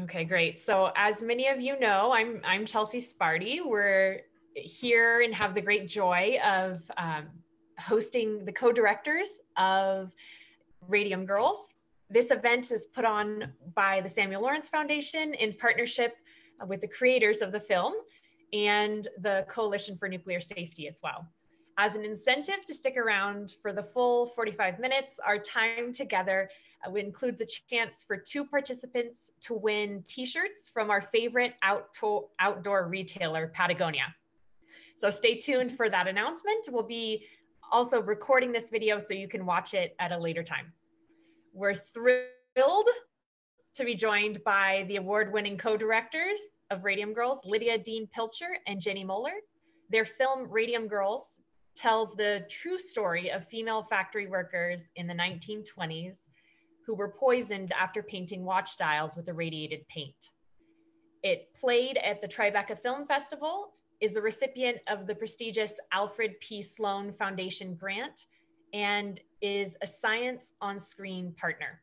Okay, great. So as many of you know, I'm I'm Chelsea Sparty. We're here and have the great joy of um, hosting the co-directors of Radium Girls. This event is put on by the Samuel Lawrence Foundation in partnership with the creators of the film and the Coalition for Nuclear Safety as well. As an incentive to stick around for the full 45 minutes, our time together Uh, includes a chance for two participants to win t-shirts from our favorite outdoor, outdoor retailer, Patagonia. So stay tuned for that announcement. We'll be also recording this video so you can watch it at a later time. We're thrilled to be joined by the award-winning co-directors of Radium Girls, Lydia Dean Pilcher and Ginny Mohler. Their film Radium Girls tells the true story of female factory workers in the 1920s who were poisoned after painting watch dials with irradiated paint. It played at the Tribeca Film Festival, is a recipient of the prestigious Alfred P. Sloan Foundation grant, and is a Science on Screen partner.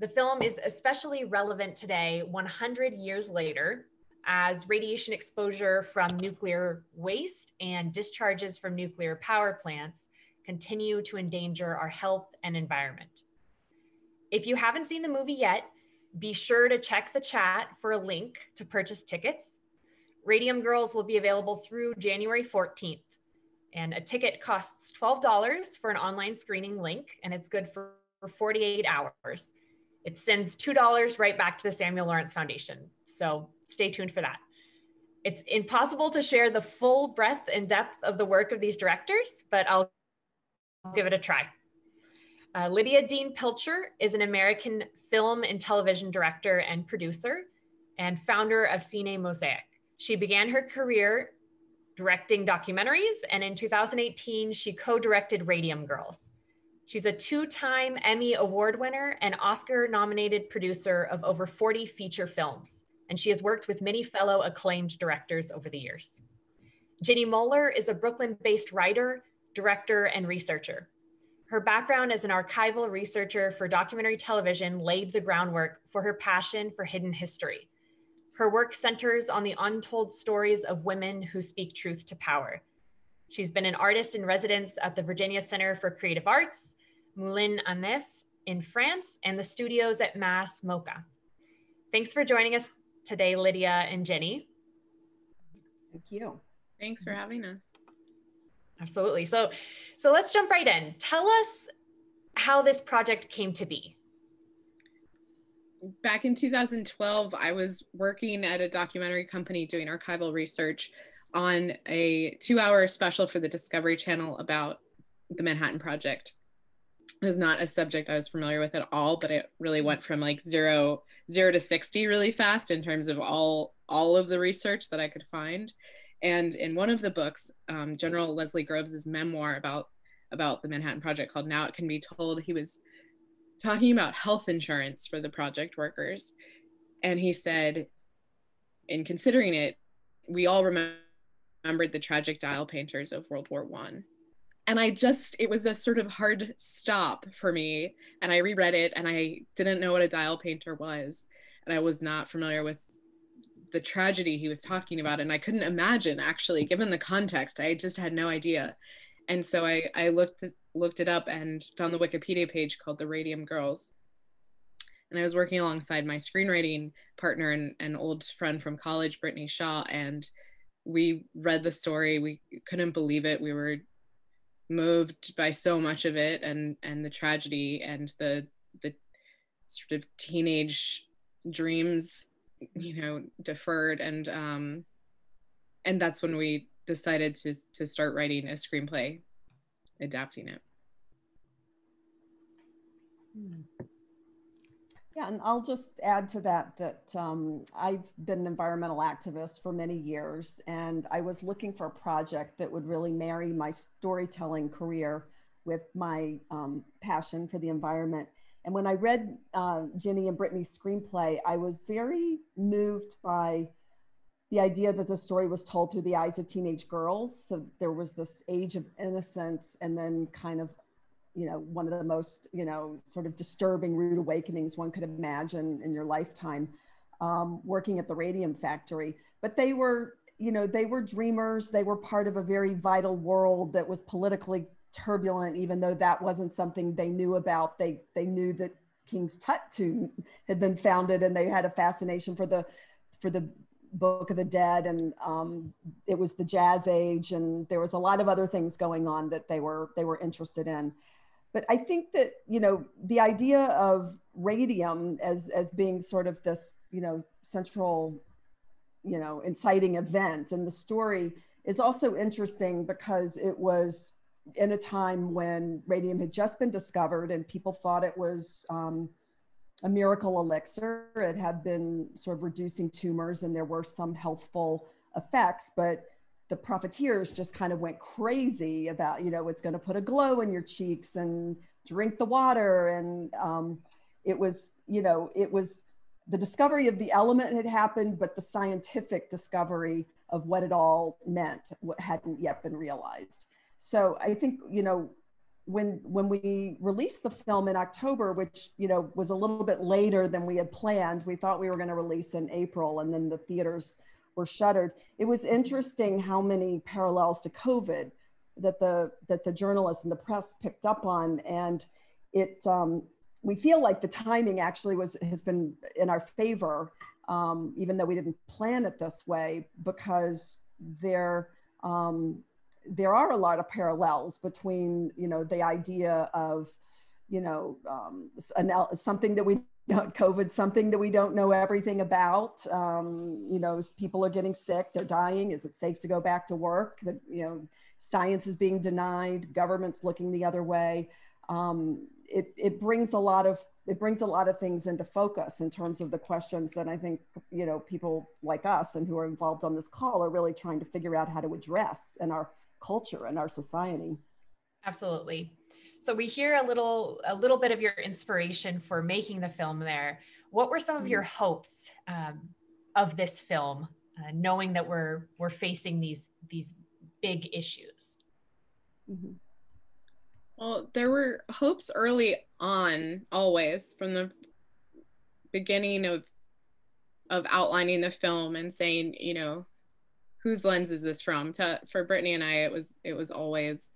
The film is especially relevant today, 100 years later, as radiation exposure from nuclear waste and discharges from nuclear power plants continue to endanger our health and environment. If you haven't seen the movie yet, be sure to check the chat for a link to purchase tickets. Radium Girls will be available through January 14th. And a ticket costs $12 for an online screening link, and it's good for 48 hours. It sends $2 right back to the Samuel Lawrence Foundation. So stay tuned for that. It's impossible to share the full breadth and depth of the work of these directors, but I'll give it a try. Uh, Lydia Dean Pilcher is an American film and television director and producer and founder of Cine Mosaic. She began her career directing documentaries, and in 2018, she co directed Radium Girls. She's a two time Emmy Award winner and Oscar nominated producer of over 40 feature films and she has worked with many fellow acclaimed directors over the years. Ginny Mohler is a Brooklyn based writer, director, and researcher. Her background as an archival researcher for documentary television laid the groundwork for her passion for hidden history. Her work centers on the untold stories of women who speak truth to power. She's been an artist in residence at the Virginia Center for Creative Arts, Moulin à Nef in France, and the studios at MASS MoCA. Thanks for joining us today, Lydia and Ginny. Thank you. Thanks for having us. Absolutely. So, so let's jump right in. Tell us how this project came to be. Back in 2012, I was working at a documentary company doing archival research on a two hour special for the Discovery Channel about the Manhattan Project. It was not a subject I was familiar with at all, but it really went from like zero zero to 60 really fast in terms of all all of the research that I could find. And in one of the books, um, General Leslie Groves's memoir about about the Manhattan Project called Now It Can Be Told, he was talking about health insurance for the project workers. And he said, in considering it, we all remembered the tragic dial painters of World War One. And I just it was a sort of hard stop for me. And I reread it and I didn't know what a dial painter was. And I was not familiar with the tragedy he was talking about and I couldn't imagine actually given the context I just had no idea. And so I I looked looked it up and found the Wikipedia page called the Radium Girls. And I was working alongside my screenwriting partner and an old friend from college Brittany Shaw and we read the story. We couldn't believe it. We were moved by so much of it and and the tragedy and the the sort of teenage dreams you know deferred and um and that's when we decided to to start writing a screenplay adapting it hmm. Yeah, and I'll just add to that that um, I've been an environmental activist for many years, and I was looking for a project that would really marry my storytelling career with my um, passion for the environment. And when I read uh, Ginny and Brittany's screenplay, I was very moved by the idea that the story was told through the eyes of teenage girls. So there was this age of innocence and then kind of you know one of the most you know sort of disturbing rude awakenings one could imagine in your lifetime um, working at the radium factory. But they were, you know, they were dreamers. They were part of a very vital world that was politically turbulent, even though that wasn't something they knew about. They they knew that King's Tut tomb had been founded, and they had a fascination for the for the Book of the Dead, and um, it was the Jazz Age, and there was a lot of other things going on that they were they were interested in. But I think that you know the idea of radium as as being sort of this you know central you know inciting event and the story is also interesting because it was in a time when radium had just been discovered and people thought it was um, a miracle elixir. It had been sort of reducing tumors and there were some healthful effects, but the profiteers just kind of went crazy about, you know, it's going to put a glow in your cheeks and drink the water. And um, it was, you know, it was the discovery of the element had happened, but the scientific discovery of what it all meant hadn't yet been realized. So I think, you know, when when we released the film in October, which you know was a little bit later than we had planned, we thought we were going to release in April, and then the theaters were shuttered. It was interesting how many parallels to COVID that the that the journalists and the press picked up on, and it um, we feel like the timing actually was has been in our favor, um, even though we didn't plan it this way, because there. Um, there are a lot of parallels between you know the idea of you know um, something that we COVID, something that we don't know everything about. Um, you know, people are getting sick, they're dying. Is it safe to go back to work? The, you know, science is being denied, government's looking the other way. Um, it, it brings a lot of it brings a lot of things into focus in terms of the questions that I think you know people like us and who are involved on this call are really trying to figure out how to address and our culture and our society. Absolutely. So we hear a little a little bit of your inspiration for making the film there. What were some of your mm-hmm. hopes um, of this film, uh, knowing that we're we're facing these these big issues? Mm-hmm. Well, there were hopes early on, always from the beginning of of outlining the film and saying, you know, whose lens is this from? To for brittany and i it was it was always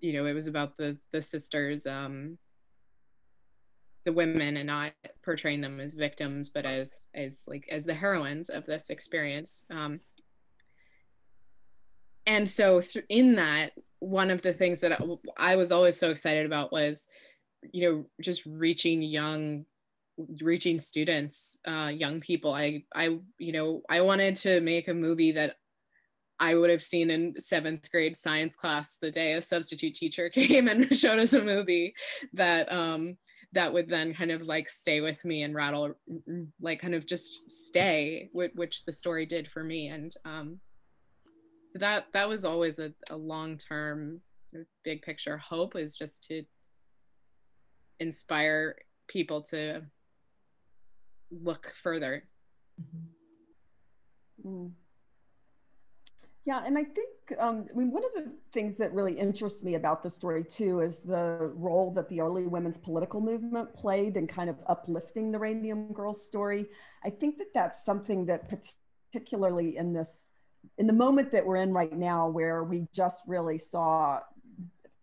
you know it was about the the sisters um the women and not portraying them as victims but as as like as the heroines of this experience. Um and so th- in that one of the things that I, I was always so excited about was you know just reaching young reaching students uh, young people. I i you know i wanted to make a movie that i would have seen in seventh grade science class the day a substitute teacher came and showed us a movie that um that would then kind of like stay with me and rattle like kind of just stay which the story did for me. And um that that was always a, a long-term big picture. Hope is just to inspire people to look further. Mm-hmm. Mm. Yeah, and I think um, I mean one of the things that really interests me about the story too is the role that the early women's political movement played in kind of uplifting the Radium Girls story. I think that that's something that particularly in this in the moment that we're in right now, where we just really saw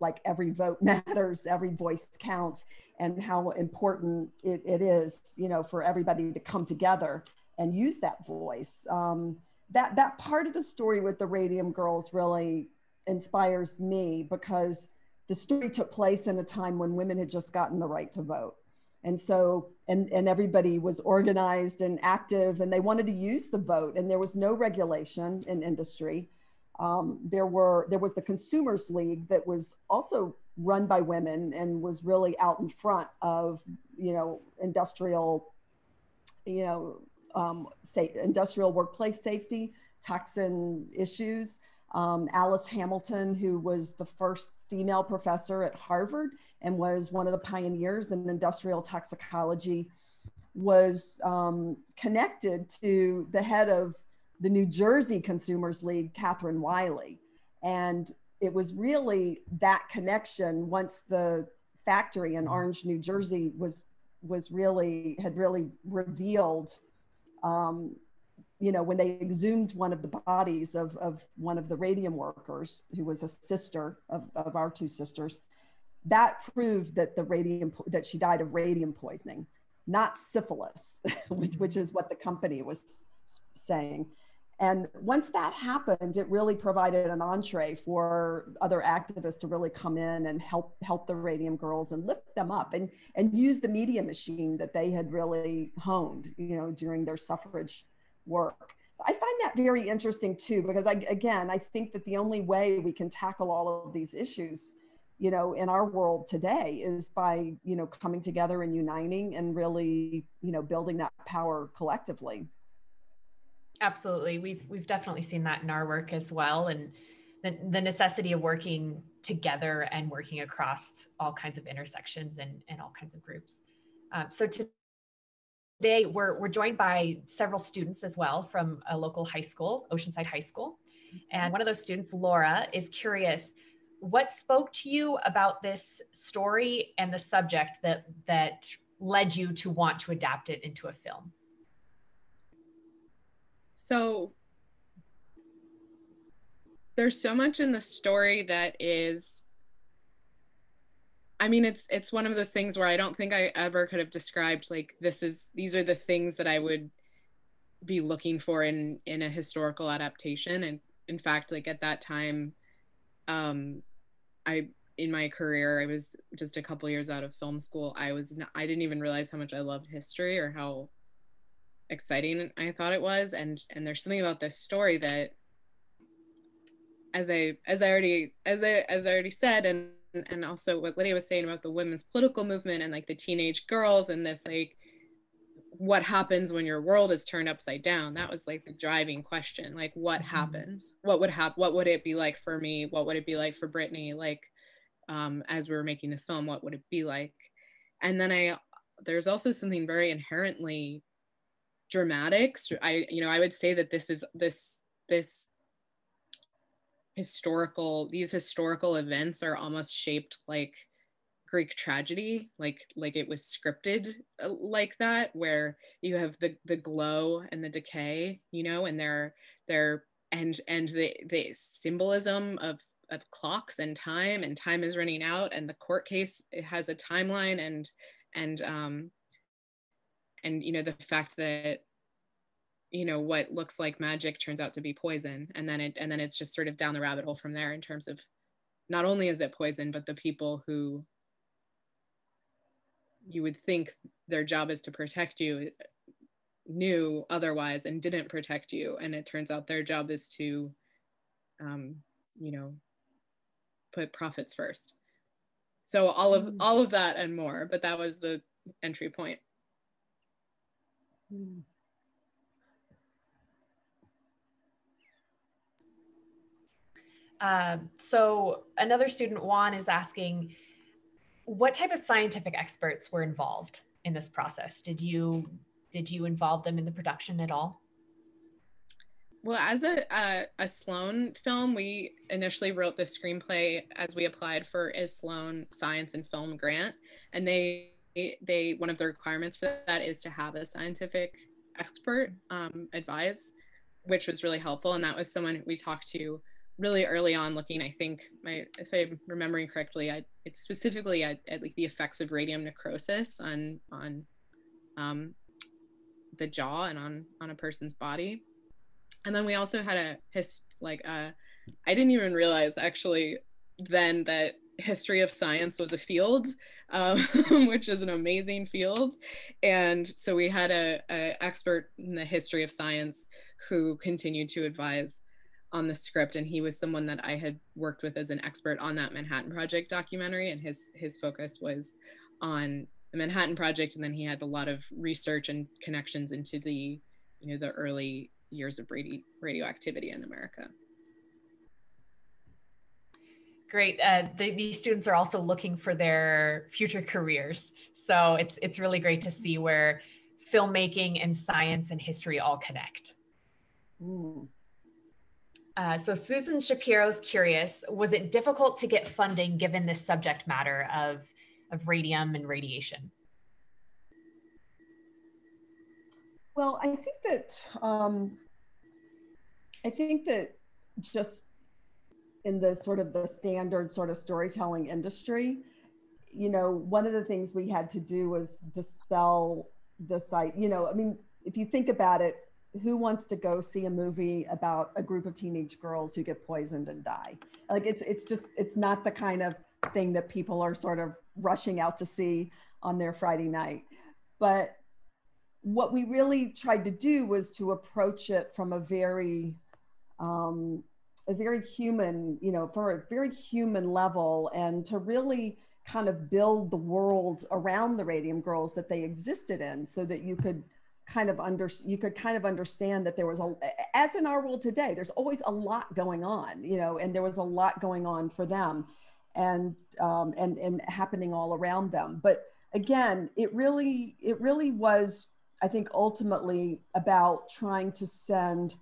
like every vote matters, every voice counts, and how important it, it is, you know, for everybody to come together and use that voice. Um, that that part of the story with the Radium Girls really inspires me because the story took place in a time when women had just gotten the right to vote. And so, and, and everybody was organized and active and they wanted to use the vote and there was no regulation in industry. Um, there were, there was the Consumers League that was also run by women and was really out in front of you know industrial you know um, say industrial workplace safety toxin issues. Um, alice hamilton who was the first female professor at harvard and was one of the pioneers in industrial toxicology was um, connected to the head of the new jersey consumers league katherine wiley and it was really that connection once the factory in mm-hmm. Orange, New Jersey was was really had really revealed um, you know, when they exhumed one of the bodies of, of one of the radium workers, who was a sister of, of our two sisters, that proved that the radium that she died of radium poisoning, not syphilis, which, which is what the company was saying. And once that happened, it really provided an entree for other activists to really come in and help help the Radium Girls and lift them up and and use the media machine that they had really honed, you know, during their suffrage work. I find that very interesting too, because I, again, I think that the only way we can tackle all of these issues, you know, in our world today is by, you know, coming together and uniting and really, you know, building that power collectively. Absolutely. We've, we've definitely seen that in our work as well. And the, the necessity of working together and working across all kinds of intersections and, and all kinds of groups. Um, so Today, we're, we're joined by several students as well from a local high school, Oceanside High School. And one of those students, Laura, is curious what spoke to you about this story and the subject that, that led you to want to adapt it into a film? So, there's so much in the story that is I mean, it's it's one of those things where I don't think I ever could have described like this is these are the things that I would be looking for in in a historical adaptation. And in fact, like at that time, um, I in my career, I was just a couple years out of film school. I was not, I didn't even realize how much I loved history or how exciting I thought it was. And and there's something about this story that as I as I already as I as I already said and and also what Lydia was saying about the women's political movement and like the teenage girls and this like what happens when your world is turned upside down? That was like the driving question. Like what mm-hmm. happens? What would happen what would it be like for me? What would it be like for brittany? Like um, as we were making this film what would it be like? And then i there's also something very inherently dramatic so i you know i would say that this is this this historical these historical events are almost shaped like greek tragedy like like it was scripted uh, like that where you have the the glow and the decay you know and they're they're and and the the symbolism of of clocks and time and time is running out and the court case has a timeline and and um and you know the fact that you know what looks like magic turns out to be poison. And then it and then it's just sort of down the rabbit hole from there in terms of not only is it poison but the people who you would think their job is to protect you knew otherwise and didn't protect you. And it turns out their job is to um, you know put profits first. So all of mm. all of that and more but that was the entry point Um, so another student, Juan, is asking, what type of scientific experts were involved in this process? Did you did you involve them in the production at all? Well, as a, a, a Sloan film, we initially wrote the screenplay as we applied for a Sloan Science and Film grant, and they they one of the requirements for that is to have a scientific expert um, advise, which was really helpful, and that was someone we talked to really early on looking, I think, my, if I'm remembering correctly, I, it's specifically at, at like the effects of radium necrosis on on um, the jaw and on on a person's body. And then we also had a his like a, I didn't even realize actually then that history of science was a field, um, which is an amazing field. And so we had a, a expert in the history of science who continued to advise on the script and he was someone that I had worked with as an expert on that Manhattan Project documentary and his his focus was on the Manhattan Project and then he had a lot of research and connections into the you know the early years of radio, radioactivity in America. Great. Uh, the, these students are also looking for their future careers, so it's it's really great to see where filmmaking and science and history all connect. Ooh. Uh, so Susan Shapiro's curious, was it difficult to get funding given this subject matter of, of radium and radiation? Well, I think that um, I think that just in the sort of the standard sort of storytelling industry, you know, one of the things we had to do was dispel the site. You know, I mean, if you think about it, who wants to go see a movie about a group of teenage girls who get poisoned and die? Like it's it's just it's not the kind of thing that people are sort of rushing out to see on their Friday night. But what we really tried to do was to approach it from a very um, a very human, you know, for a very human level and to really kind of build the world around the Radium Girls that they existed in so that you could kind of under you could kind of understand that there was a as in our world today there's always a lot going on you know and there was a lot going on for them and um, and and happening all around them. But again it really it really was i think ultimately about trying to send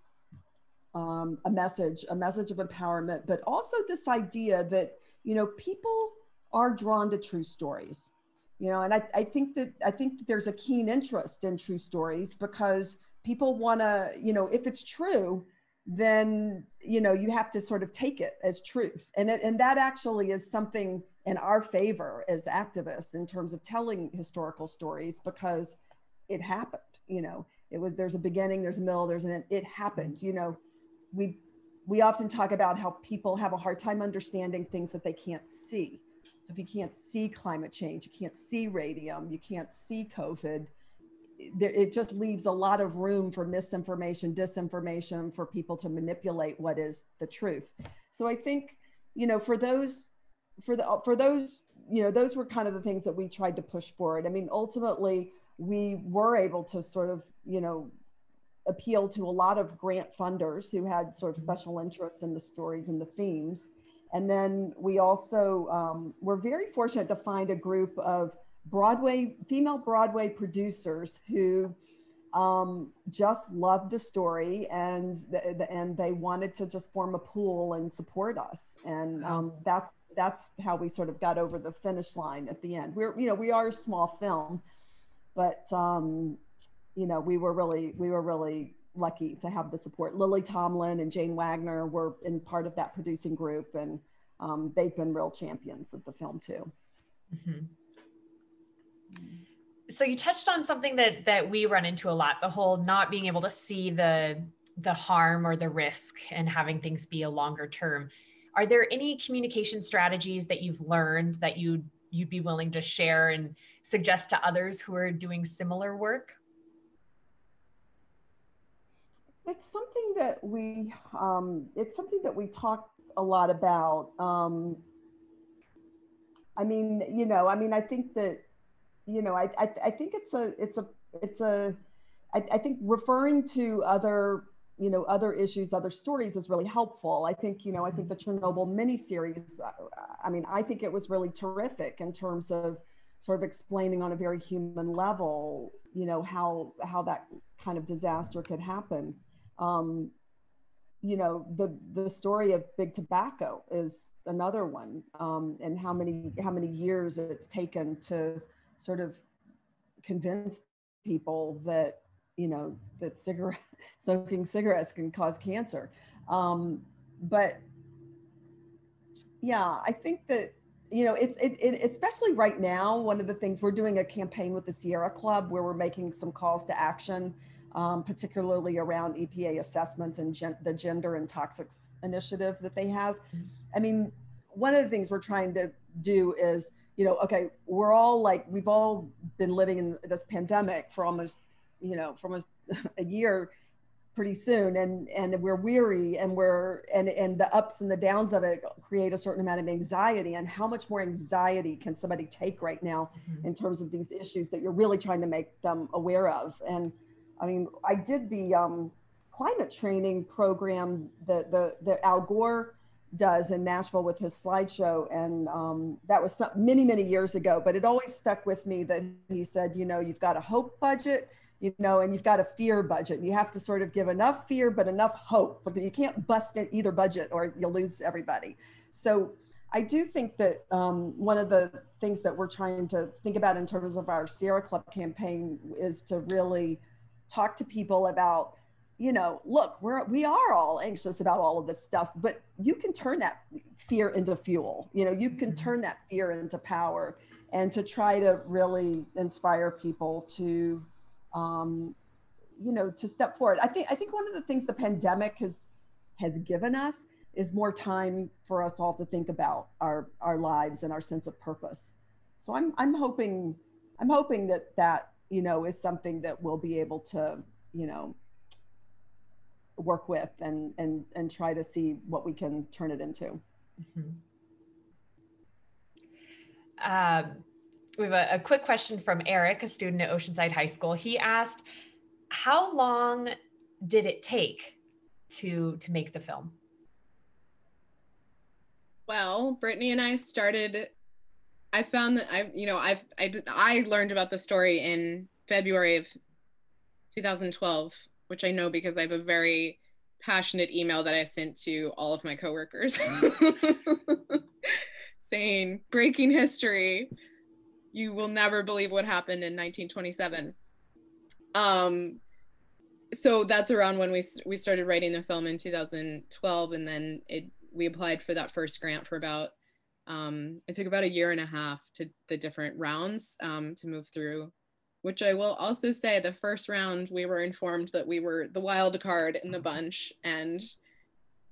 um, a message a message of empowerment but also this idea that you know people are drawn to true stories you know and i, I think that i think that there's a keen interest in true stories because people want to you know if it's true then you know you have to sort of take it as truth. And it, and that actually is something in our favor as activists in terms of telling historical stories because it happened you know. It was there's a beginning there's a middle there's an it happened you know we we often talk about how people have a hard time understanding things that they can't see so if you can't see climate change, you can't see radium, you can't see COVID, it just leaves a lot of room for misinformation, disinformation, for people to manipulate what is the truth. So I think, you know, for those, for the, for those, you know, those were kind of the things that we tried to push forward. I mean, ultimately, we were able to sort of, you know, appeal to a lot of grant funders who had sort of mm-hmm. special interests in the stories and the themes and then we also um, were very fortunate to find a group of Broadway, female Broadway producers who um, just loved the story and, the, the, and they wanted to just form a pool and support us. And um, that's, that's how we sort of got over the finish line at the end. We're, you know, we are a small film, but, um, you know, we were really, we were really lucky to have the support. Lily Tomlin and Jane Wagner were in part of that producing group, and um, they've been real champions of the film too. Mm-hmm. So you touched on something that that we run into a lot: the whole not being able to see the the harm or the risk and having things be a longer term. Are there any communication strategies that you've learned that you you'd be willing to share and suggest to others who are doing similar work? It's something that we um, it's something that we talk a lot about. Um, I mean, you know, I mean, I think that, you know, I I, I think it's a it's a it's a I, I think referring to other you know other issues other stories is really helpful i think you know i think the chernobyl miniseries uh, i mean i think it was really terrific in terms of sort of explaining on a very human level you know how how that kind of disaster could happen um, you know the the story of big tobacco is another one um, and how many how many years it's taken to sort of convince people that you know that cigarette smoking cigarettes can cause cancer. Um, but yeah i think that you know it's it, it, especially right now one of the things we're doing a campaign with the sierra club where we're making some calls to action um, particularly around EPA assessments and gen- the gender and toxics initiative that they have. Mm-hmm. I mean, one of the things we're trying to do is, you know, okay, we're all like, we've all been living in this pandemic for almost, you know, for almost a year pretty soon and and we're weary and we're and and the ups and the downs of it create a certain amount of anxiety and how much more anxiety can somebody take right now mm-hmm. in terms of these issues that you're really trying to make them aware of and I mean, I did the um, climate training program that the, the Al Gore does in Nashville with his slideshow. And um, that was some, many, many years ago, but it always stuck with me that he said, you know, you've got a hope budget, you know, and you've got a fear budget. You have to sort of give enough fear, but enough hope, because you can't bust in either budget or you'll lose everybody. So I do think that um, one of the things that we're trying to think about in terms of our Sierra Club campaign is to really talk to people about you know look we're we are all anxious about all of this stuff but you can turn that fear into fuel. You know you can mm-hmm. turn that fear into power and to try to really inspire people to um, you know to step forward. I think i think one of the things the pandemic has has given us is more time for us all to think about our our lives and our sense of purpose. So i'm i'm hoping i'm hoping that that you know is something that we'll be able to you know work with and and and try to see what we can turn it into. Mm-hmm. um, we have a, a quick question from eric a student at oceanside high school. He asked how long did it take to to make the film? Well brittany and i started i found that i you know i've i i learned about the story in february of 2012 which i know because i have a very passionate email that i sent to all of my coworkers. Saying breaking history. You will never believe what happened in 1927 um so that's around when we we started writing the film in 2012 and then it we applied for that first grant for about um, it took about a year and a half to the different rounds um, to move through which i will also say the first round we were informed that we were the wild card in the bunch and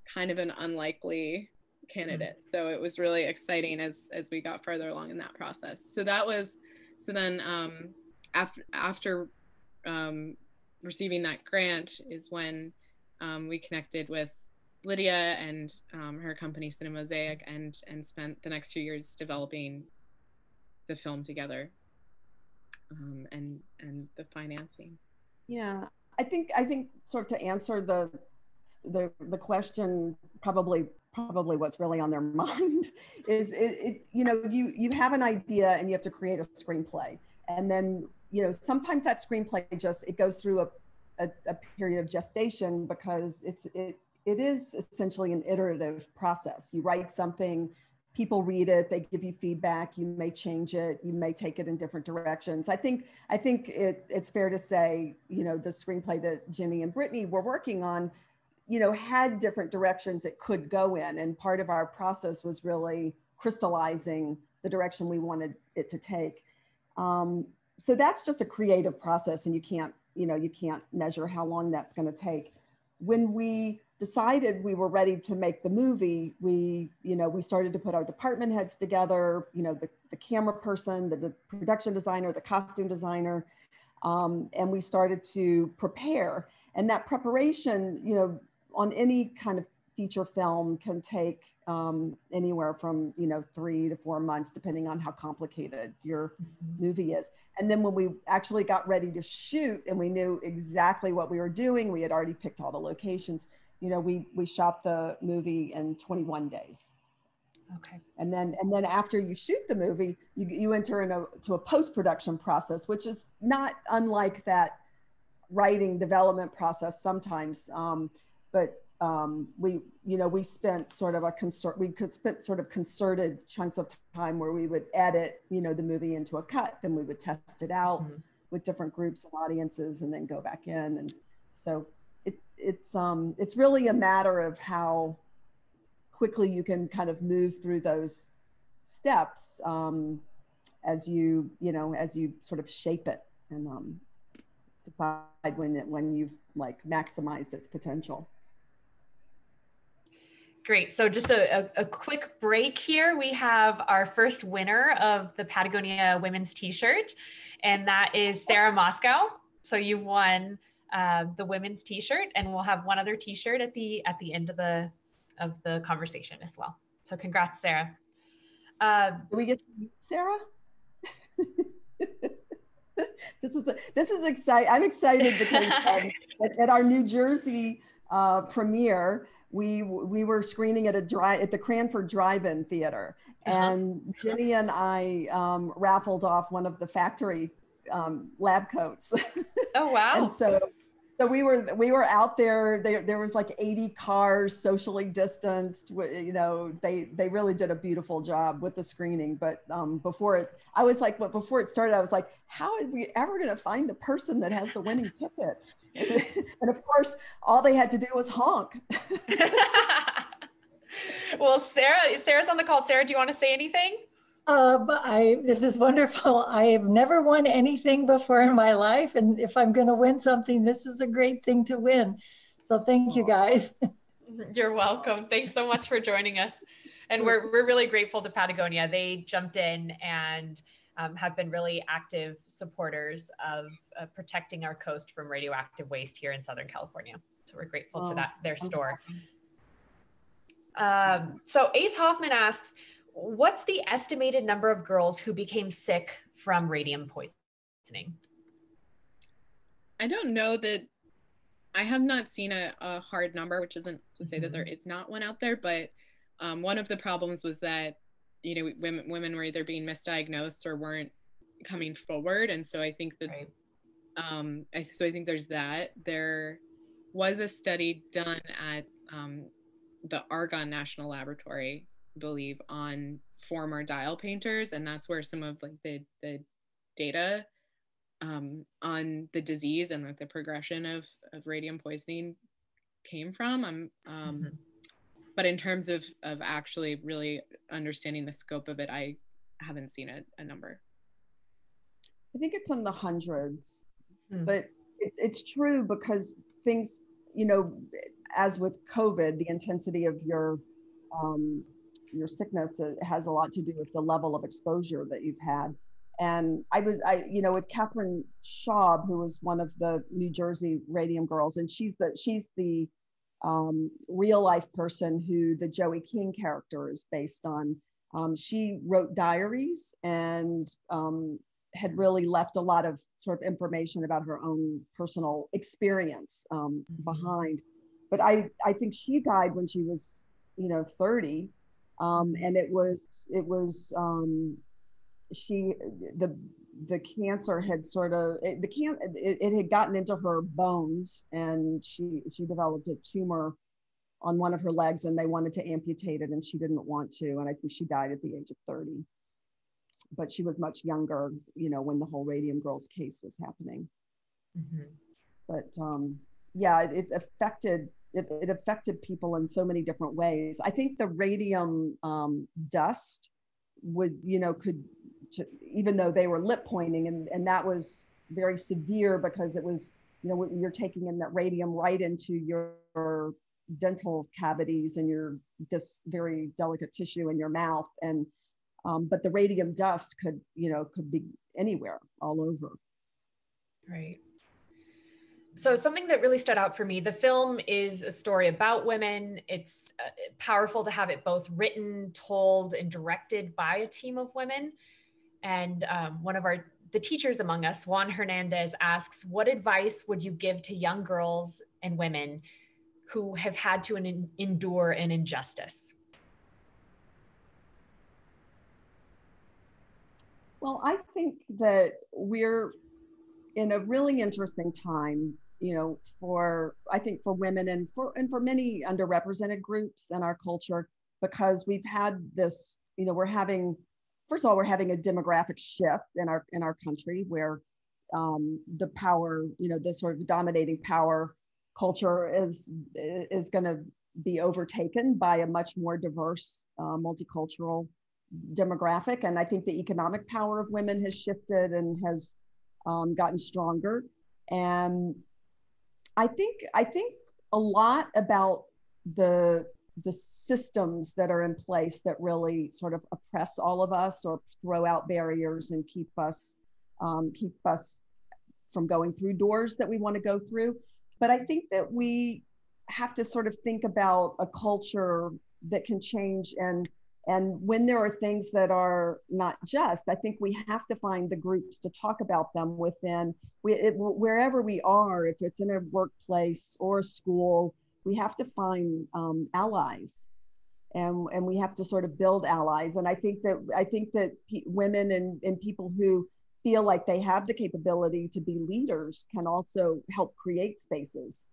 kind of an unlikely candidate. So it was really exciting as as we got further along in that process. So that was so then um, after after um, receiving that grant is when um, we connected with Lydia and um, her company Cine Mosaic and and spent the next few years developing the film together um, and and the financing. Yeah, I think I think sort of to answer the the the question probably probably what's really on their mind is it, it you know you you have an idea and you have to create a screenplay and then you know, sometimes that screenplay just it goes through a, a, a period of gestation because it's it it is essentially an iterative process. You write something, people read it, they give you feedback, you may change it, you may take it in different directions. I think I think it, it's fair to say, you know, the screenplay that Ginny and Brittany were working on, you know, had different directions it could go in. And part of our process was really crystallizing the direction we wanted it to take. Um, so that's just a creative process and you can't you know you can't measure how long that's going to take when we decided we were ready to make the movie we you know we started to put our department heads together you know the, the camera person the, the production designer the costume designer um, and we started to prepare and that preparation you know on any kind of feature film can take um, anywhere from you know three to four months depending on how complicated your mm-hmm. movie is and then when we actually got ready to shoot and we knew exactly what we were doing we had already picked all the locations you know we we shot the movie in 21 days okay and then and then after you shoot the movie you, you enter into a post-production process which is not unlike that writing development process sometimes um, but um, we, you know, we spent sort of a concert, we could spent sort of concerted chunks of time where we would edit, you know, the movie into a cut, then we would test it out mm-hmm. with different groups and audiences and then go back in. And so it's, um, it's really a matter of how quickly you can kind of move through those steps um, as you, you know, as you sort of shape it and um, decide when it, when you've like maximized its potential. Great. So just a, a, a, quick break here. We have our first winner of the Patagonia women's t-shirt, and that is Sarah Moscow. So you've won uh, the women's t-shirt, and we'll have one other t-shirt at the at the end of the of the conversation as well. So congrats, Sarah. Uh, Do we get to meet Sarah? this is a, this is exciting. I'm excited because um, at, at, our New Jersey uh, premiere, we we were screening at a dry at the Cranford Drive-In Theater, uh-huh. and Ginny and I um, raffled off one of the factory um, lab coats. Oh wow! and so so we were we were out there. There, there was like 80 cars socially distanced you know they they really did a beautiful job with the screening but um, before it i was like but before it started i was like how are we ever going to find the person that has the winning ticket? And of course all they had to do was honk. Well sarah sarah's on the call. Sarah do you want to say anything um, I this is wonderful. I have never won anything before in my life, and if I'm going to win something, this is a great thing to win. So thank you, guys. You're welcome. Thanks so much for joining us, and we're we're really grateful to Patagonia. They jumped in and um, have been really active supporters of uh, protecting our coast from radioactive waste here in Southern California. So we're grateful oh, to that their store. Um, so Ace Hoffman asks what's the estimated number of girls who became sick from radium poisoning? I don't know that I have not seen a, a hard number, which isn't to say mm-hmm. that there mm-hmm. not one out there, but um, one of the problems was that you know women women were either being misdiagnosed or weren't coming forward, and so I think that right. um, I, so I think there's that. There was a study done at um, the Argonne National Laboratory believe on former dial painters and that's where some of like the the data um, on the disease and like the progression of of radium poisoning came from um, um mm-hmm. but in terms of of actually really understanding the scope of it i haven't seen a, a number i think it's in the 100s mm-hmm. but it, it's true because things you know as with covid the intensity of your um, your sickness has a lot to do with the level of exposure that you've had. And I was, I, you know, with Katherine Schaub, who was one of the New Jersey Radium Girls, and she's the she's the um, real life person who the Joey King character is based on. Um, she wrote diaries and um, had really left a lot of sort of information about her own personal experience um, mm-hmm. behind. But I, I think she died when she was, you know, 30 um, and it was it was um, she the the cancer had sort of it, the can it, it, had gotten into her bones and she she developed a tumor on one of her legs and they wanted to amputate it and she didn't want to. And i think she died at the age of 30 but she was much younger you know when the whole radium girls case was happening. Mm-hmm. but um yeah it, it affected it, it affected people in so many different ways. I think the radium um, dust would, you know, could, even though they were lip pointing, and, and that was very severe because it was, you know, you're taking in that radium right into your dental cavities and your this very delicate tissue in your mouth. And, um, but the radium dust could, you know, could be anywhere, all over. Right so something that really stood out for me the film is a story about women. It's uh, powerful to have it both written told and directed by a team of women. And um, one of our the teachers among us juan hernandez asks what advice would you give to young girls and women who have had to endure an injustice? Well i think that we're in a really interesting time you know for i think for women and for and for many underrepresented groups in our culture because we've had this you know we're having first of all we're having a demographic shift in our in our country where um, the power you know this sort of dominating power culture is is going to be overtaken by a much more diverse uh, multicultural demographic. And i think the economic power of women has shifted and has um, gotten stronger. And I think I think a lot about the the systems that are in place that really sort of oppress all of us or throw out barriers and keep us um, keep us from going through doors that we want to go through. But I think that we have to sort of think about a culture that can change and and when there are things that are not just, I think we have to find the groups to talk about them within we, it, wherever we are, if it's in a workplace or a school, we have to find um, allies. And, and we have to sort of build allies. And I think that I think that women and, and people who feel like they have the capability to be leaders can also help create spaces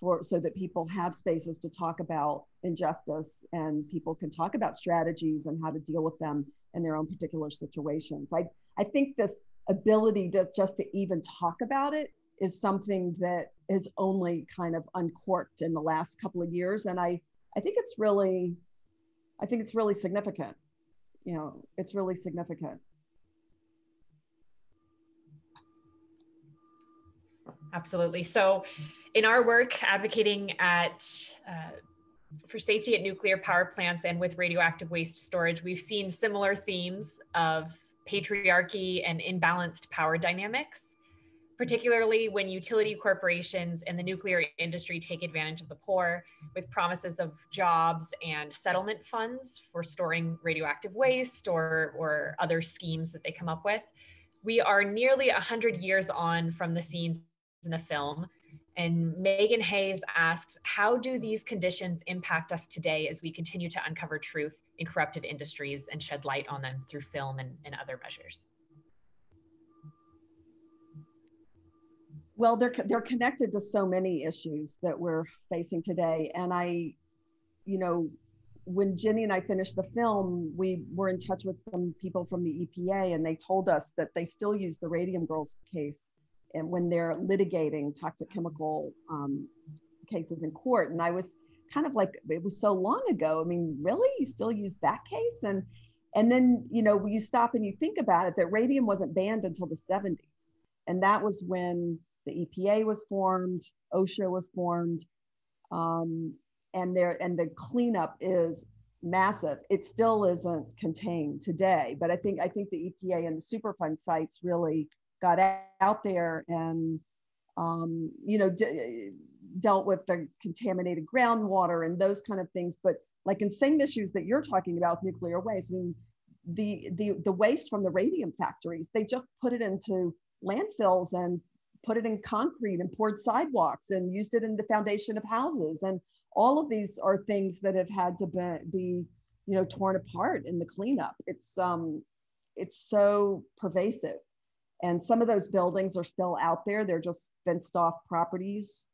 for so that people have spaces to talk about injustice and people can talk about strategies and how to deal with them in their own particular situations. I, I think this ability to just to even talk about it is something that is only kind of uncorked in the last couple of years. And I, I think it's really, I think it's really significant. You know, it's really significant. Absolutely. So, in our work advocating at uh, for safety at nuclear power plants and with radioactive waste storage, we've seen similar themes of patriarchy and imbalanced power dynamics, particularly when utility corporations and the nuclear industry take advantage of the poor with promises of jobs and settlement funds for storing radioactive waste or, or other schemes that they come up with. We are nearly 100 years on from the scenes in the film and Megan Hayes asks, how do these conditions impact us today as we continue to uncover truth in corrupted industries and shed light on them through film and, and other measures? Well, they're, they're connected to so many issues that we're facing today. And I, you know, when Ginny and I finished the film, we were in touch with some people from the EPA and they told us that they still use the Radium Girls case and when they're litigating toxic chemical um, cases in court. And I was kind of like, it was so long ago. I mean, really, you still use that case? And and then you know when you stop and you think about it that radium wasn't banned until the 70s, and that was when the EPA was formed, OSHA was formed, um, and there and the cleanup is massive. It still isn't contained today, but I think I think the EPA and the Superfund sites really got out there and um, you know d- dealt with the contaminated groundwater and those kind of things. But like in same issues that you're talking about with nuclear waste I mean, the the the waste from the radium factories they just put it into landfills and put it in concrete and poured sidewalks and used it in the foundation of houses. And all of these are things that have had to be, be you know torn apart in the cleanup. It's um it's so pervasive and some of those buildings are still out there. They're just fenced off properties.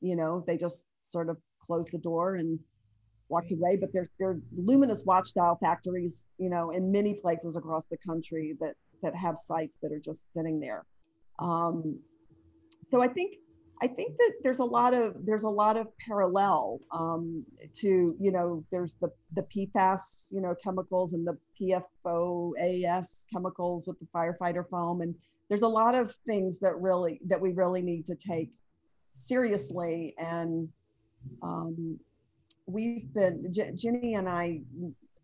You know, they just sort of closed the door and walked away. But they're, they're luminous watchdial factories, you know, in many places across the country that, that have sites that are just sitting there. Um, so I think I think that there's a lot of there's a lot of parallel um, to you know there's the the PFAS you know chemicals and the PFOAS chemicals with the firefighter foam and there's a lot of things that really that we really need to take seriously. And um, we've been J- Ginny and I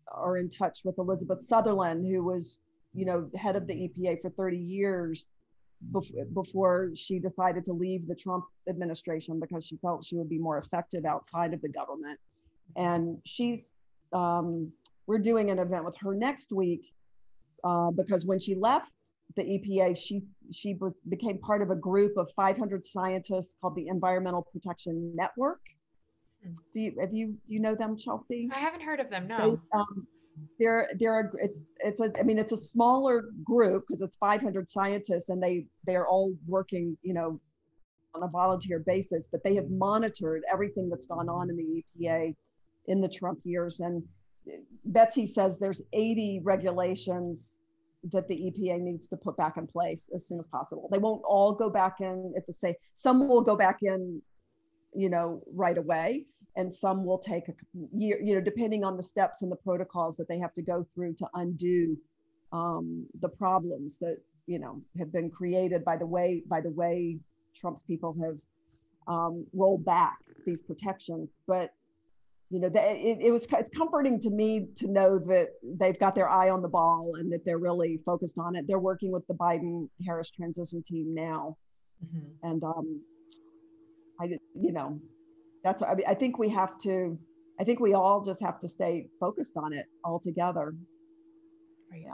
are in touch with Elizabeth Southerland who was you know head of the EPA for 30 years before, before she decided to leave the Trump administration because she felt she would be more effective outside of the government. And she's um, we're doing an event with her next week uh, because when she left the EPA, she she was became part of a group of 500 scientists called the Environmental Protection Network. Hmm. Do you have you do you know them, Chelsea? I haven't heard of them. No. They, um, they're they're a, it's it's a I mean it's a smaller group because it's 500 scientists and they they're all working you know on a volunteer basis, but they have monitored everything that's gone on in the EPA in the Trump years and Betsy says there's 80 regulations that the EPA needs to put back in place as soon as possible. They won't all go back in at the same. Some will go back in, you know, right away, and some will take a year. You know, depending on the steps and the protocols that they have to go through to undo um, the problems that you know have been created by the way by the way Trump's people have um, rolled back these protections. But you know, it, it was it's comforting to me to know that they've got their eye on the ball and that they're really focused on it. They're working with the Biden Harris transition team now, mm-hmm. and um, I you know, that's I, mean, I think we have to. I think we all just have to stay focused on it all together. Yeah.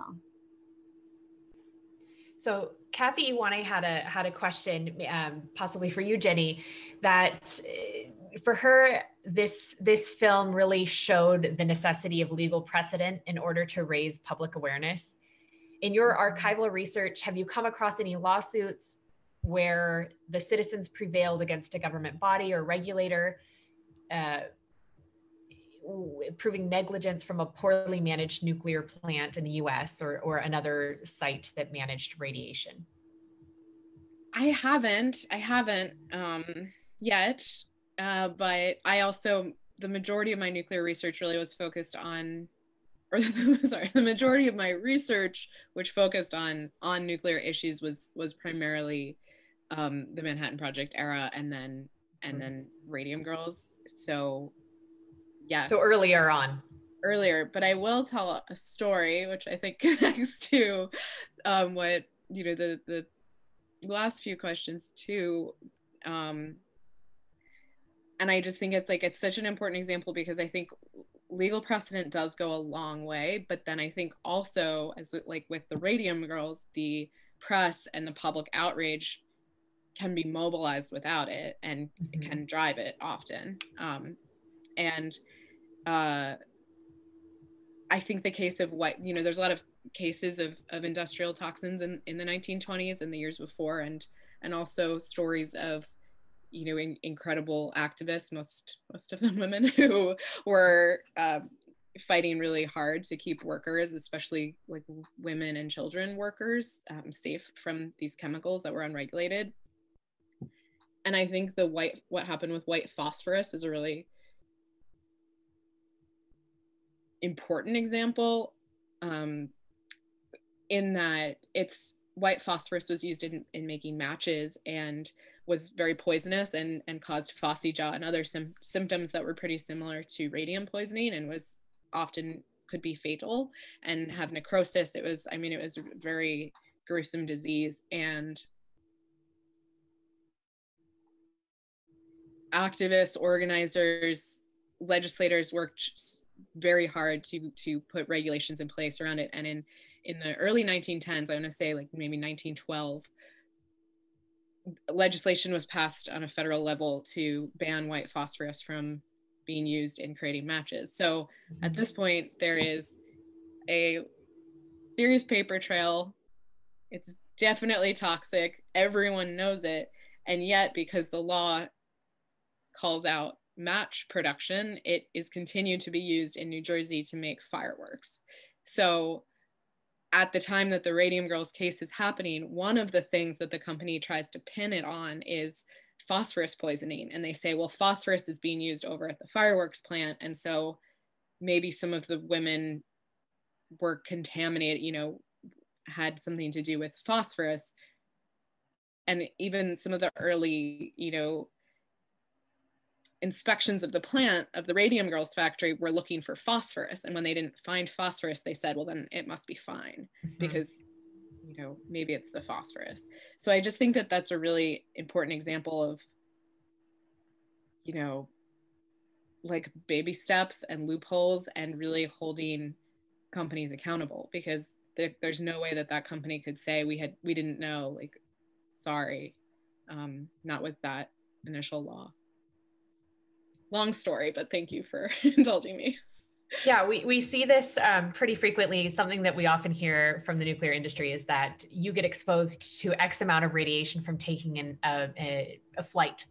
So Kathy Iwane had a had a question, um, possibly for you, Ginny, that for her this this film really showed the necessity of legal precedent in order to raise public awareness in your archival research, have you come across any lawsuits where the citizens prevailed against a government body or regulator, uh, proving negligence from a poorly managed nuclear plant in the US or, or another site that managed radiation? I haven't. I haven't um, yet. Uh, but I also, the majority of my nuclear research really was focused on or sorry, the majority of my research, which focused on on nuclear issues, was was primarily um, the Manhattan Project era, and then and mm-hmm. then Radium Girls. So, yeah. So earlier on. Earlier, but I will tell a story, which I think connects to um, what you know the the last few questions too. Um, and I just think it's like it's such an important example because I think legal precedent does go a long way but then i think also as like with the radium girls the press and the public outrage can be mobilized without it and mm-hmm. can drive it often um, and uh, i think the case of what you know there's a lot of cases of, of industrial toxins in, in the 1920s and the years before and and also stories of you know in, incredible activists most most of them women who were uh, fighting really hard to keep workers especially like women and children workers um, safe from these chemicals that were unregulated. And i think the white what happened with white phosphorus is a really important example um, in that it's white phosphorus was used in, in making matches and was very poisonous and, and caused jaw and other sim- symptoms that were pretty similar to radium poisoning and was often could be fatal and have necrosis. It was, I mean, it was a very gruesome disease and activists, organizers, legislators worked very hard to to put regulations in place around it. And in in the early 1910s, I want to say like maybe 1912, legislation was passed on a federal level to ban white phosphorus from being used in creating matches. So at this point, there is a serious paper trail. It's definitely toxic. Everyone knows it. And yet, because the law calls out match production, it is continued to be used in New Jersey to make fireworks. So at the time that the Radium Girls case is happening, one of the things that the company tries to pin it on is phosphorus poisoning. And they say, well, phosphorus is being used over at the fireworks plant. And so maybe some of the women were contaminated, you know, had something to do with phosphorus. And even some of the early, you know, inspections of the plant of the radium girls factory were looking for phosphorus. And when they didn't find phosphorus they said well then it must be fine mm-hmm. because you know maybe it's the phosphorus. So i just think that that's a really important example of you know like baby steps and loopholes and really holding companies accountable because there, there's no way that that company could say we had we didn't know like sorry um, not with that initial law long story, but thank you for indulging me. Yeah, we, we see this um, pretty frequently. Something that we often hear from the nuclear industry is that you get exposed to X amount of radiation from taking in a, a, a flight.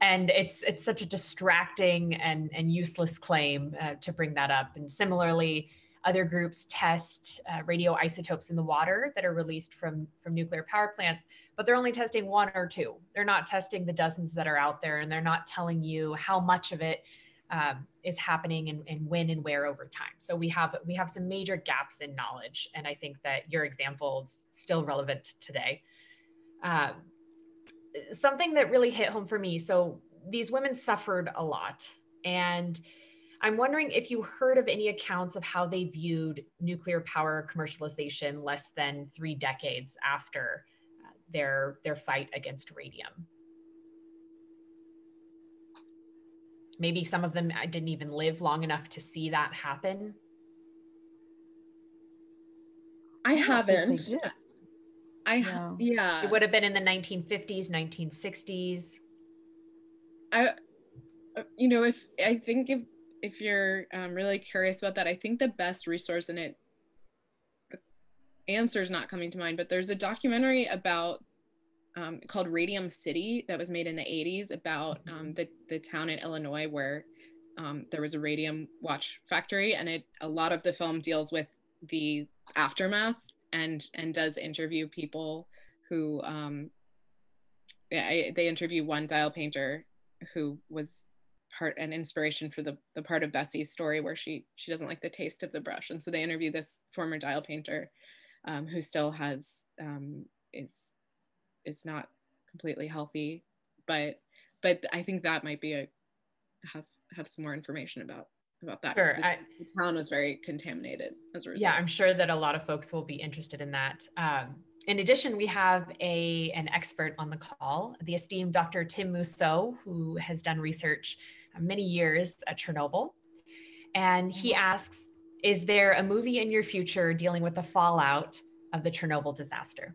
And it's it's such a distracting and, and useless claim uh, to bring that up. And similarly, other groups test uh, radioisotopes in the water that are released from, from nuclear power plants, but they're only testing one or two. They're not testing the dozens that are out there, and they're not telling you how much of it um, is happening and, and, when and where over time. So we have we have some major gaps in knowledge, and I think that your example is still relevant today. Um, something that really hit home for me. So these women suffered a lot, and I'm wondering if you heard of any accounts of how they viewed nuclear power commercialization less than three decades after their their fight against radium. Maybe some of them didn't even live long enough to see that happen. I haven't. I yeah. yeah. It would have been in the 1950s, 1960s. I uh, you know if I think if if you're um, really curious about that, I think the best resource in it answers not coming to mind, but there's a documentary about um, called Radium City that was made in the 80s about um, the, the town in Illinois where um, there was a radium watch factory. And it, a lot of the film deals with the aftermath and, and does interview people who, um, yeah, I, they interview one dial painter who was part an inspiration for the, the part of Bessie's story where she, she doesn't like the taste of the brush. And so they interview this former dial painter um, who still has, um, is is not completely healthy but but i think that might be a have have some more information about about that sure. the, I, the, town was very contaminated as a result yeah i'm sure that a lot of folks will be interested in that um, in addition we have a an expert on the call the esteemed dr tim mousseau who has done research many years at chernobyl and he mm-hmm. asks is there a movie in your future dealing with the fallout of the chernobyl disaster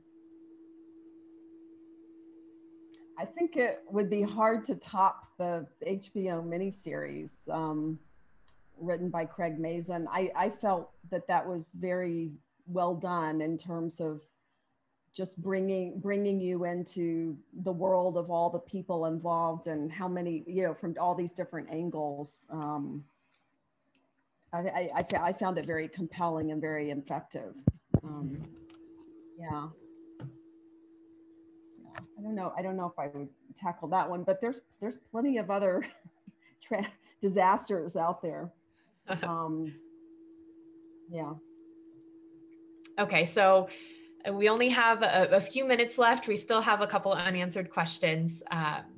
I think it would be hard to top the HBO miniseries um, written by Craig Mazin. I, I felt that that was very well done in terms of just bringing bringing you into the world of all the people involved and how many you know from all these different angles. Um, I, I, I found it very compelling and very effective. Um, yeah. I don't know. I don't know if I would tackle that one, but there's there's plenty of other tra- disasters out there. Um, yeah. Okay, so uh, we only have a, a, few minutes left. We still have a couple unanswered questions. Um,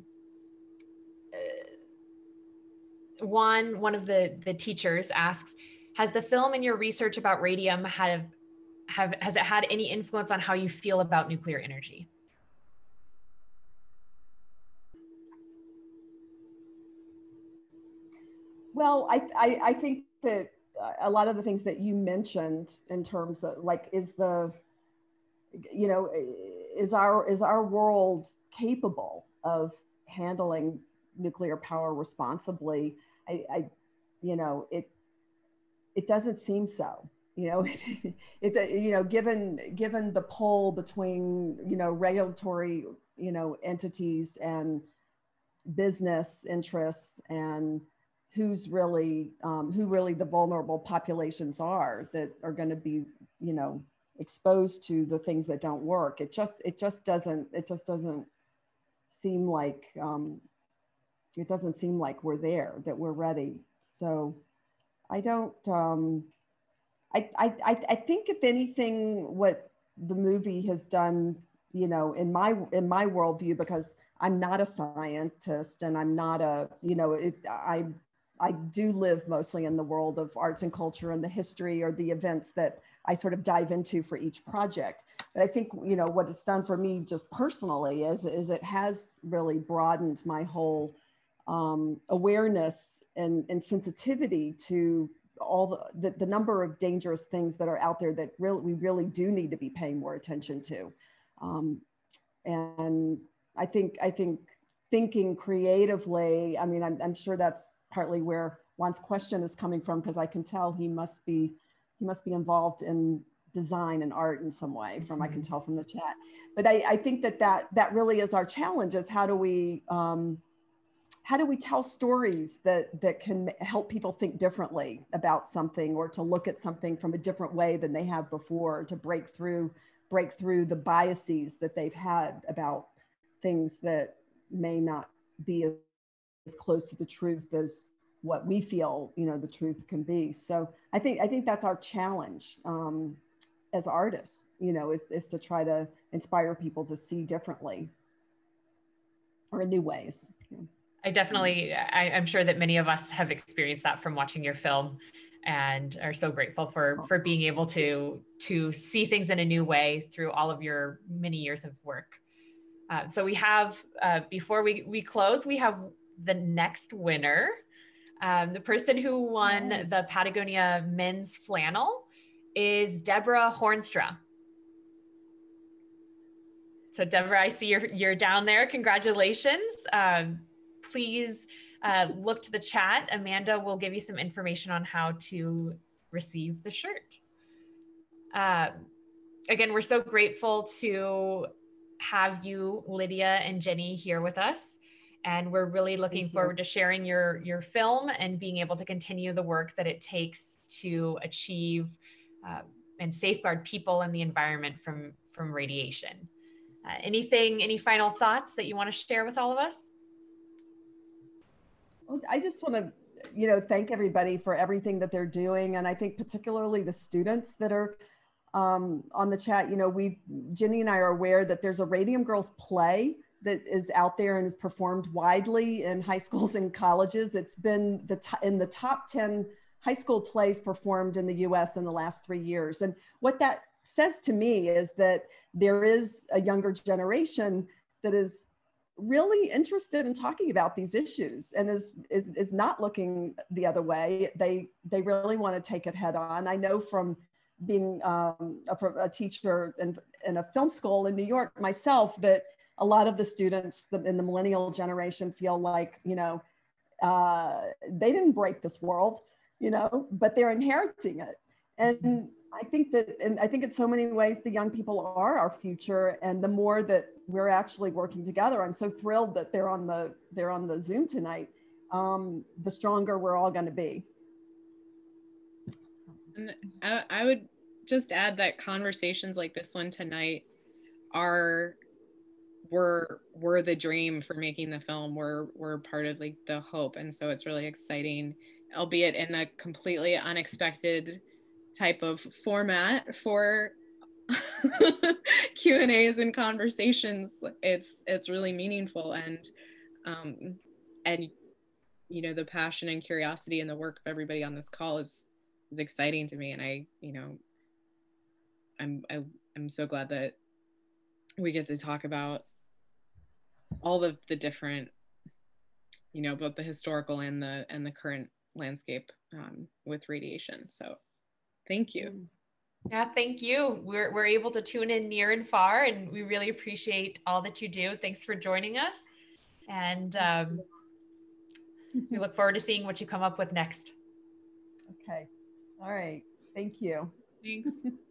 uh, one one of the the teachers asks, "Has the film and your research about radium have have has it had any influence on how you feel about nuclear energy?" Well, I, I, I think that a lot of the things that you mentioned in terms of like, is the, you know, is our, is our world capable of handling nuclear power responsibly? I, I you know, it, it doesn't seem so you know it, it, you know given given the pull between you know regulatory you know entities and business interests and who's really um, who really the vulnerable populations are that are going to be you know exposed to the things that don't work. It just it just doesn't it just doesn't seem like um, it doesn't seem like we're there that we're ready so i don't um, I, I i think if anything what the movie has done you know in my in my worldview because i'm not a scientist and i'm not a you know it, i I do live mostly in the world of arts and culture and the history or the events that I sort of dive into for each project. But I think, you know, what it's done for me just personally is, is it has really broadened my whole um, awareness and, and sensitivity to all the, the, the, number of dangerous things that are out there that really, we really do need to be paying more attention to. Um, and I think, I think thinking creatively, I mean, I'm, I'm sure that's partly where Juan's question is coming from because I can tell he must be he must be involved in design and art in some way from I can mm-hmm. tell from the chat. But I, I think that, that that really is our challenge is how do we um, how do we tell stories that that can help people think differently about something or to look at something from a different way than they have before to break through break through the biases that they've had about things that may not be as close to the truth as what we feel you know the truth can be. So i think i think that's our challenge um, as artists you know is, is to try to inspire people to see differently or in new ways i definitely I, i'm sure that many of us have experienced that from watching your film and are so grateful for for being able to to see things in a new way through all of your many years of work uh, so we have uh, before we we close we have the next winner. Um, the person who won the Patagonia men's flannel is Deborah Hornstra. So Deborah, I see you're, you're down there. Congratulations. Um, please uh, look to the chat. Amanda will give you some information on how to receive the shirt. Uh, again, we're so grateful to have you, Lydia and Ginny, here with us. And we're really looking forward to sharing your, your film and being able to continue the work that it takes to achieve uh, and safeguard people and the environment from, from radiation. Uh, anything, any final thoughts that you want to share with all of us? I just want to, you know, thank everybody for everything that they're doing. And I think particularly the students that are um, on the chat, you know, we, Ginny and I are aware that there's a Radium Girls play that is out there and is performed widely in high schools and colleges. It's been the in the top 10 high school plays performed in the US in the last three years. And what that says to me is that there is a younger generation that is really interested in talking about these issues and is, is, is not looking the other way. They, they really want to take it head on. I know from being um, a, a, teacher in, in a film school in New York myself that a lot of the students in the millennial generation feel like, you know, uh, they didn't break this world, you know, but they're inheriting it. And I think that, and I think in so many ways, the young people are our future. And the more that we're actually working together, I'm so thrilled that they're on the, they're on the Zoom tonight. Um, the stronger we're all going to be. And I, I would just add that conversations like this one tonight are were were the dream for making the film were were part of like the hope and so it's really exciting albeit in a completely unexpected type of format for q and a's and conversations it's it's really meaningful. And um and you know the passion and curiosity and the work of everybody on this call is is exciting to me. And i you know i'm I, am i am so glad that we get to talk about all of the different you know both the historical and the and the current landscape um, with radiation. So thank you. Mm. yeah thank you. We're, we're able to tune in near and far and we really appreciate all that you do. Thanks for joining us and um, we look forward to seeing what you come up with next. Okay. All right. Thank you. Thanks. bye